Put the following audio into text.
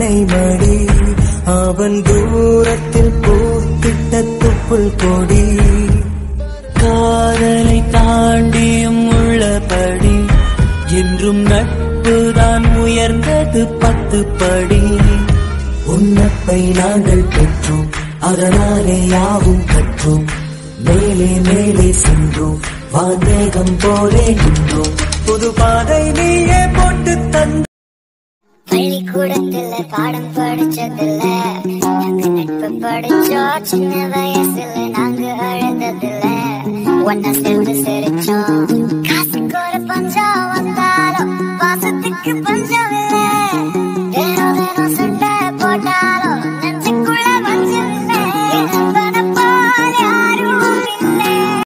அன்னை மடி. அவன் தூரத்தில் பூத்திட்ட துப்புள் கொடி. காதலை தாண்டியும் உள்ளபடி. என்றும் நட்புதான் உயர்ந்தது பத்து படி. உன்னப்பை நாங்கள் பெற்றோம். அதனாலே யாவும் கற்றோம். மேலே மேலே சென்றோம். வாந்தேகம் போலே நின்றோம். புது பாதை நீயே போட்டு தந்த பள்ளிக்கூடத்துல பாடம் படிச்சதில்ல. நாங்க நட்பு படிச்சோம் சின்ன வயசுல நாங்க அழுந்ததில்ல ஒன்னா சேர்ந்து சிரிச்சோம். காசுக்கு ஒரு பஞ்சம் வந்தாலும் பாசத்துக்கு பஞ்சம்